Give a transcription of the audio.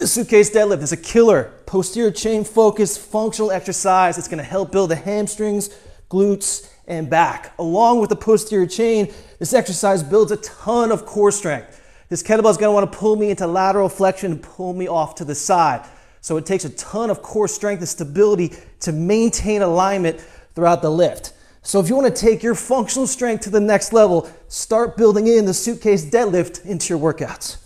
The suitcase deadlift is a killer posterior chain focus functional exercise that's going to help build the hamstrings, glutes, and back. Along with the posterior chain, this exercise builds a ton of core strength. This kettlebell is going to want to pull me into lateral flexion and pull me off to the side. So it takes a ton of core strength and stability to maintain alignment throughout the lift. So if you want to take your functional strength to the next level, start building in the suitcase deadlift into your workouts.